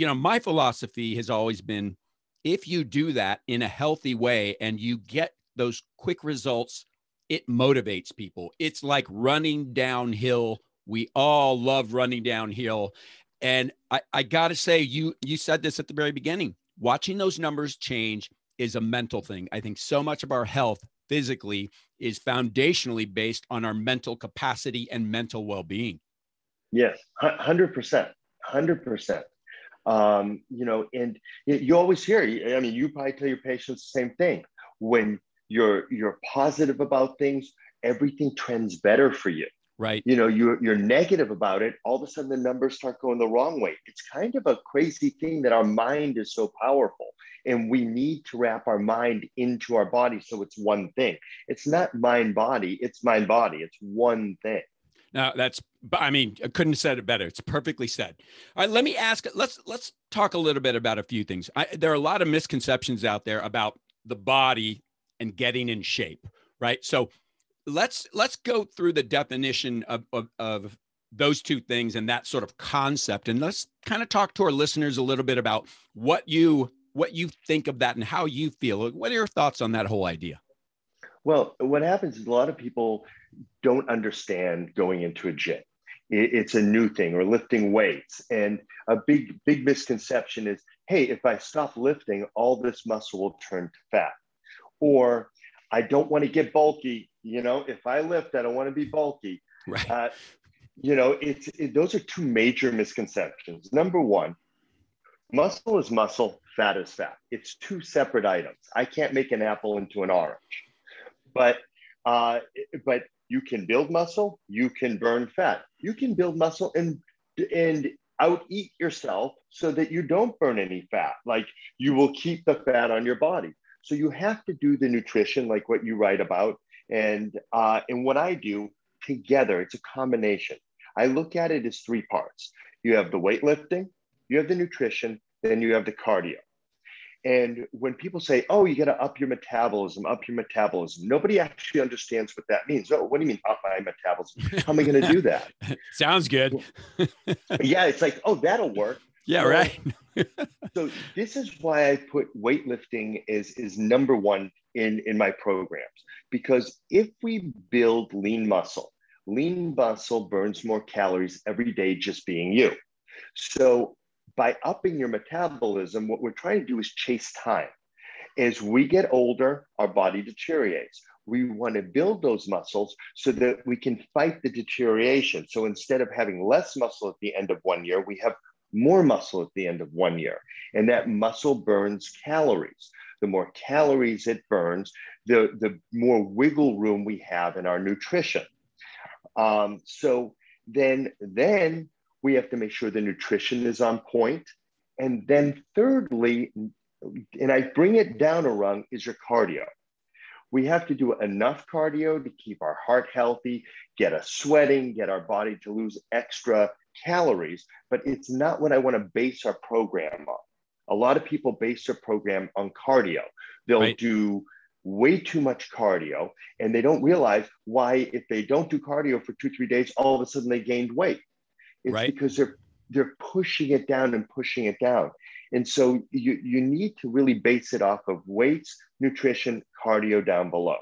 you know, my philosophy has always been if you do that in a healthy way and you get those quick results, it motivates people. It's like running downhill. We all love running downhill. And I, I got to say, you you said this at the very beginning. Watching those numbers change is a mental thing. I think so much of our health physically is foundationally based on our mental capacity and mental well-being. Yes, hundred percent, hundred percent. Um, you know, and you always hear. I mean, you probably tell your patients the same thing. When you're you're positive about things, everything trends better for you. Right. You know, you're you're negative about it. All of a sudden, the numbers start going the wrong way. It's kind of a crazy thing that our mind is so powerful, and we need to wrap our mind into our body so it's one thing. It's not mind body. It's mind body. It's one thing. Now that's, I mean, I couldn't have said it better. It's perfectly said. All right, let me ask. Let's let's talk a little bit about a few things. I, there are a lot of misconceptions out there about the body and getting in shape, right? So let's let's go through the definition of, of, of those two things and that sort of concept and let's kind of talk to our listeners a little bit about what you what you think of that and how you feel what are your thoughts on that whole idea well what happens is a lot of people don't understand going into a gym it's a new thing or lifting weights and a big big misconception is hey if i stop lifting all this muscle will turn to fat or i don't want to get bulky you know, if I lift, I don't want to be bulky. Right. Uh, you know, it's it, those are two major misconceptions. Number one, muscle is muscle, fat is fat. It's two separate items. I can't make an apple into an orange, but uh, but you can build muscle, you can burn fat, you can build muscle and and out eat yourself so that you don't burn any fat. Like you will keep the fat on your body. So you have to do the nutrition, like what you write about, and, uh, and what I do together, it's a combination. I look at it as three parts. You have the weightlifting, you have the nutrition, then you have the cardio. And when people say, oh, you got to up your metabolism, up your metabolism, nobody actually understands what that means. Oh, what do you mean up my metabolism? How am I going to do that? Sounds good. yeah, it's like, oh, that'll work. Yeah, right. so this is why I put weightlifting is is number one in in my programs because if we build lean muscle, lean muscle burns more calories every day just being you. So by upping your metabolism, what we're trying to do is chase time. As we get older, our body deteriorates. We want to build those muscles so that we can fight the deterioration. So instead of having less muscle at the end of one year, we have more muscle at the end of one year. And that muscle burns calories. The more calories it burns, the, the more wiggle room we have in our nutrition. Um, so then, then we have to make sure the nutrition is on point. And then thirdly, and I bring it down a rung, is your cardio. We have to do enough cardio to keep our heart healthy, get us sweating, get our body to lose extra calories, but it's not what I want to base our program on. A lot of people base their program on cardio. They'll right. do way too much cardio and they don't realize why if they don't do cardio for two three days all of a sudden they gained weight it's right. because they're they're pushing it down and pushing it down and so you you need to really base it off of weights nutrition cardio down below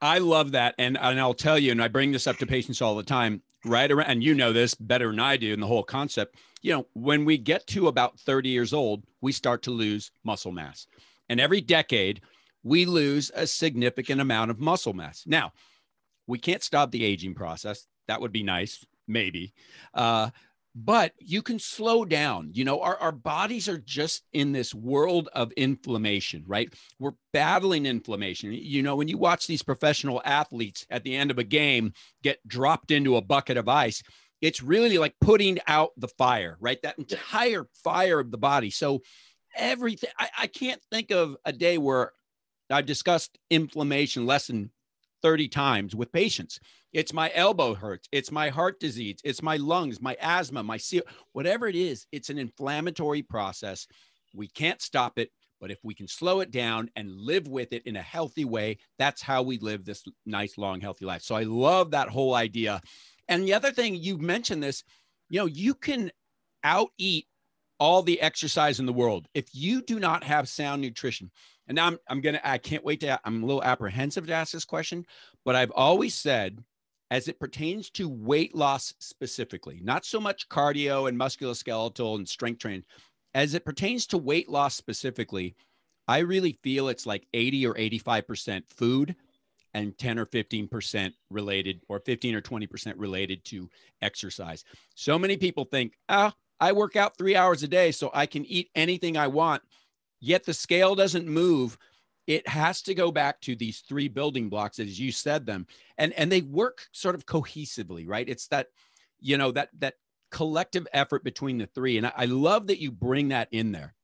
i love that and, and i'll tell you and i bring this up to patients all the time right around, and you know this better than I do in the whole concept. You know, when we get to about 30 years old, we start to lose muscle mass. And every decade, we lose a significant amount of muscle mass. Now, we can't stop the aging process. That would be nice, maybe. Uh, but you can slow down. You know, our, our bodies are just in this world of inflammation, right? We're battling inflammation. You know, when you watch these professional athletes at the end of a game get dropped into a bucket of ice, it's really like putting out the fire, right? That entire fire of the body. So, everything, I, I can't think of a day where I've discussed inflammation less than 30 times with patients. It's my elbow hurts. It's my heart disease. It's my lungs, my asthma, my CO, whatever it is, it's an inflammatory process. We can't stop it, but if we can slow it down and live with it in a healthy way, that's how we live this nice, long, healthy life. So I love that whole idea. And the other thing you mentioned this, you know, you can out eat all the exercise in the world. If you do not have sound nutrition, and now I'm, I'm gonna, I can't wait to, I'm a little apprehensive to ask this question, but I've always said, as it pertains to weight loss specifically, not so much cardio and musculoskeletal and strength training, as it pertains to weight loss specifically, I really feel it's like 80 or 85% food and 10 or 15% related or 15 or 20% related to exercise. So many people think, ah, I work out three hours a day, so I can eat anything I want. Yet the scale doesn't move. It has to go back to these three building blocks, as you said them, and and they work sort of cohesively, right? It's that, you know, that that collective effort between the three, and I, I love that you bring that in there